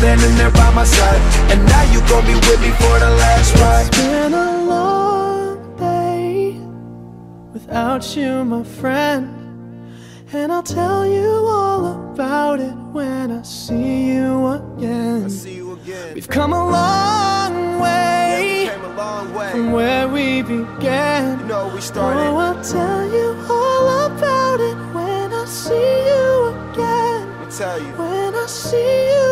standing there by my side. And now you gon' be with me for the last ride. It's been a long day without you, my friend. And I'll tell you all about it when I see you again. I see you again. We've come a long way Yeah, we a long way. from where we began. You know we started. Oh, I'll tell you all about it when I see you again. Tell you. When I see you